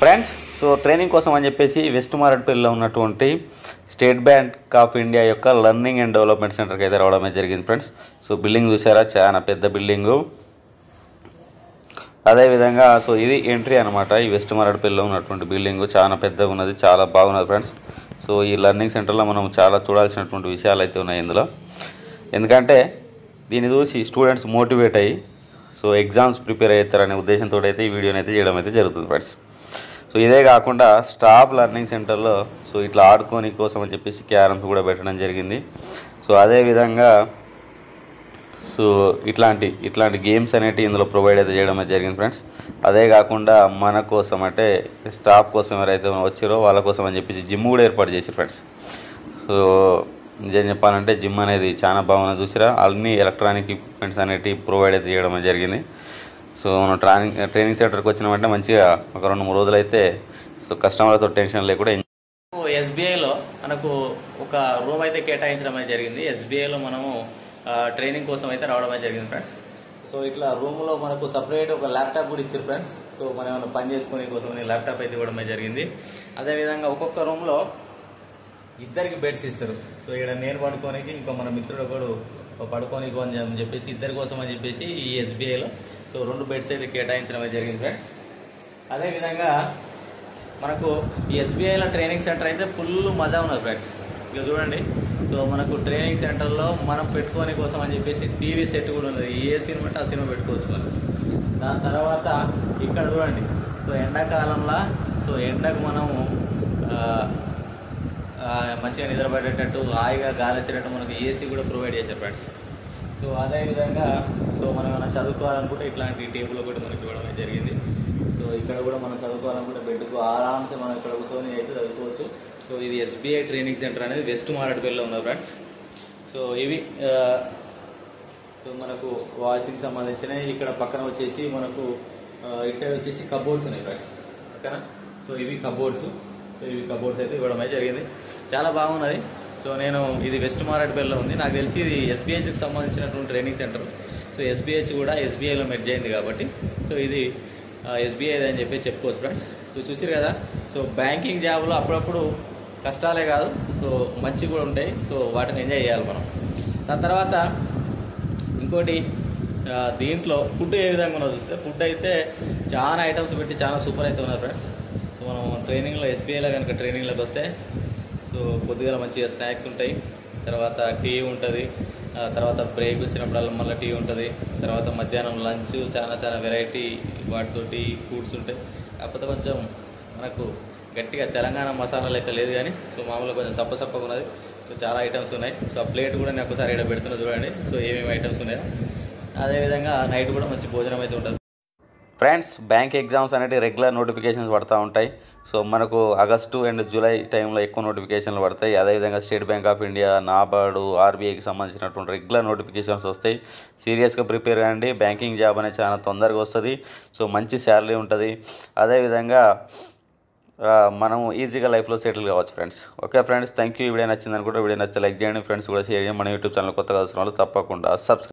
Friends so training కోసం అని చెప్పేసి వెస్ట్ మారట్పల్లిలో ఉన్నటువంటి స్టేట్ బ్యాంక్ ఆఫ్ ఇండియా యొక్క లర్నింగ్ అండ్ డెవలప్మెంట్ సెంటర్కి అయితే రావడమే జరిగింది ఫ్రెండ్స్. సో బిల్డింగ్ చూసారా? చాలా పెద్ద బిల్డింగు. అదేవిధంగా సో ఇది ఎంట్రీ అనమాట ఈ వెస్ట్ మారడపల్లిలో ఉన్నటువంటి బిల్డింగ్ చాలా పెద్దగా ఉన్నది చాలా బాగున్నది ఫ్రెండ్స్. సో ఈ లర్నింగ్ సెంటర్లో మనం చాలా చూడాల్సినటువంటి విషయాలు అయితే ఉన్నాయి ఇందులో. ఎందుకంటే దీన్ని చూసి స్టూడెంట్స్ మోటివేట్ అయ్యి సో ఎగ్జామ్స్ ప్రిపేర్ అవుతారనే ఉద్దేశంతో అయితే ఈ వీడియోని అయితే చేయడం అయితే జరుగుతుంది ఫ్రెండ్స్. సో ఇదే కాకుండా స్టాఫ్ లర్నింగ్ సెంటర్లో సో ఇట్లా ఆడుకోని కోసం అని చెప్పేసి క్యారమ్స్ కూడా పెట్టడం జరిగింది. సో అదేవిధంగా సో ఇట్లాంటి ఇట్లాంటి గేమ్స్ అనేటివి ఇందులో ప్రొవైడ్ అయితే చేయడం జరిగింది ఫ్రెండ్స్. అదే కాకుండా మన కోసం అంటే స్టాఫ్ కోసం ఎవరైతే వచ్చారో వాళ్ళ కోసం అని చెప్పేసి జిమ్ కూడా ఏర్పాటు చేసి ఫ్రెండ్స్. సో నిజం చెప్పాలంటే జిమ్ అనేది చాలా బాగున్నది చూసిరా. అన్ని ఎలక్ట్రానిక్ ఎక్విప్మెంట్స్ అనేటివి ప్రొవైడ్ అయితే చేయడం జరిగింది. సో మనం ట్రైనింగ్ ట్రైనింగ్ సెంటర్కి వచ్చిన వెంటనే మంచిగా ఒక రెండు మూడు రోజులు అయితే సో కస్టమర్లతో టెన్షన్ లేకుండా ఎస్బీఐలో మనకు ఒక రూమ్ అయితే కేటాయించడం అనేది జరిగింది. ఎస్బీఐలో మనము ట్రైనింగ్ కోసం అయితే రావడం అనేది జరిగింది ఫ్రెండ్స్. సో ఇట్లా రూమ్లో మనకు సపరేట్ ఒక ల్యాప్టాప్ కూడా ఇచ్చారు ఫ్రెండ్స్. సో మనం ఏమైనా పని చేసుకునే కోసం ల్యాప్టాప్ అయితే ఇవ్వడం జరిగింది. అదేవిధంగా ఒక్కొక్క రూమ్లో ఇద్దరికి బెడ్స్ ఇస్తారు. సో ఇక్కడ నేను పడుకోనికి ఇంకో మన మిత్రుడు ఒకడు పడుకోనికి అని చెప్పేసి ఇద్దరి కోసం అని చెప్పేసి ఈ ఎస్బీఐలో సో రెండు బెడ్స్ అయితే కేటాయించడం జరిగింది ఫ్రెండ్స్ అదేవిధంగా మనకు ఎస్బీఐలో ట్రైనింగ్ సెంటర్ అయితే ఫుల్ మజా ఉన్నది ఫ్రెండ్స్ ఇక చూడండి. సో మనకు ట్రైనింగ్ సెంటర్లో మనం పెట్టుకోని కోసం అని చెప్పేసి టీవీ సెట్ కూడా ఉన్నది. ఏ సినిమా అంటే ఆ సినిమా పెట్టుకోవచ్చు మనం. దాని తర్వాత ఇక్కడ చూడండి. సో ఎండాకాలంలో సో ఎండకు మనము మంచిగా నిద్రపడేటట్టు హాయిగా గాలి వచ్చేటట్టు మనకు ఏసీ కూడా ప్రొవైడ్ చేశారు ఫ్రెండ్స్ సో అదేవిధంగా సో మనం ఏమైనా చదువుకోవాలనుకుంటే ఇట్లాంటి టేబుల్ ఒకటి మనకి ఇవ్వడం జరిగింది. సో ఇక్కడ కూడా మనం చదువుకోవాలనుకుంటే బెడ్కు ఆరామ్సే మనం ఇక్కడ కూర్చొని అయితే చదువుకోవచ్చు. సో ఇది ఎస్బీఐ ట్రైనింగ్ సెంటర్ అనేది వెస్ట్ మారడ్పల్లిలో ఉంది ఫ్రెండ్స్ సో ఇవి సో మనకు వాషింగ్ సంబంధించినవి. ఇక్కడ పక్కన వచ్చేసి మనకు ఇటు సైడ్ వచ్చేసి కబోర్డ్స్ ఉన్నాయి ఫ్రెండ్స్ ఓకేనా? సో ఇవి కబోర్డ్స్ సో ఇవి కబోర్డ్స్ అయితే ఇవ్వడం అయితే జరిగింది. చాలా బాగున్నది. సో నేను ఇది వెస్ట్ మారేడుపల్లిలో ఉంది. నాకు తెలిసి ఇది ఎస్బీహెచ్కి సంబంధించినటువంటి ట్రైనింగ్ సెంటర్ సో ఎస్బీహెచ్ కూడా ఎస్బీఐలో మెర్జ్ అయింది కాబట్టి. సో ఇది ఎస్బీఐ అని చెప్పి చెప్పుకోవచ్చు ఫ్రెండ్స్ సో చూసారు కదా? సో బ్యాంకింగ్ జాబ్లో అప్పుడప్పుడు కష్టాలే కాదు. సో మంచి కూడా ఉంటాయి. సో వాటిని ఎంజాయ్ చేయాలి మనం. దాని తర్వాత ఇంకోటి దీంట్లో ఫుడ్ ఏ విధంగా ఉన్నదో చూస్తే ఫుడ్ అయితే చాలా ఐటమ్స్ పెట్టి చాలా సూపర్ అయితే ఉన్నారు ఫ్రెండ్స్ సో మనం ట్రైనింగ్లో ఎస్బీఐలో కనుక ట్రైనింగ్లోకి వస్తే సో కొద్దిగా మంచిగా స్నాక్స్ ఉంటాయి. తర్వాత టీ ఉంటుంది. ఆ, తర్వాత బ్రేక్ వచ్చినప్పుడల్లా మళ్ళీ టీ ఉంటుంది. తర్వాత మధ్యాహ్నం లంచ్ చాలా చాలా వెరైటీ వాటితోటి ఫుడ్స్ ఉంటాయి. కాకపోతే కొంచెం మనకు గట్టిగా తెలంగాణ మసాలాలు అయితే లేదు కానీ సో మామూలుగా కొంచెం సప్ప సప్పగా ఉన్నది. సో చాలా ఐటమ్స్ ఉన్నాయి. సో ఆ ప్లేట్ కూడా నేను ఒకసారి ఇక్కడ పెడుతున్నా చూడండి. సో ఏమేమి ఐటమ్స్ ఉన్నాయో. అదేవిధంగా నైట్ కూడా మంచి భోజనం అయితే ఉంటుంది. ఫ్రెండ్స్ బ్యాంక్ ఎగ్జామ్స్ అనేవి రెగ్యులర్ నోటిఫికేషన్స్ పడతా ఉంటాయి. సో మనకు ఆగస్టు అండ్ జూలై టైంలో ఎక్కువ నోటిఫికేషన్లు పడతాయి. అదేవిధంగా state bank of India NABARD ఆర్బీఐకి సంబంధించినటువంటి రెగ్యులర్ నోటిఫికేషన్స్ వస్తాయి. సీరియస్గా ప్రిపేర్ కండి. బ్యాంకింగ్ జాబ్ అనేది చాలా తొందరగా వస్తుంది. సో మంచి శాలరీ ఉంటుంది. అదేవిధంగా మనం ఈజీగా లైఫ్లో సెటిల్ కావచ్చు friends. Okay friends thank you ఈ వీడియో నచ్చింది అనుకుంటే వీడియో నచ్చితే లైక్ చేయండి. ఫ్రెండ్స్ కూడా షేర్ చేయండి. మన యూట్యూబ్ ఛానల్ కొత్తగా వస్తున్న వాళ్ళు తప్పకుండా సబ్స్క్రైబ్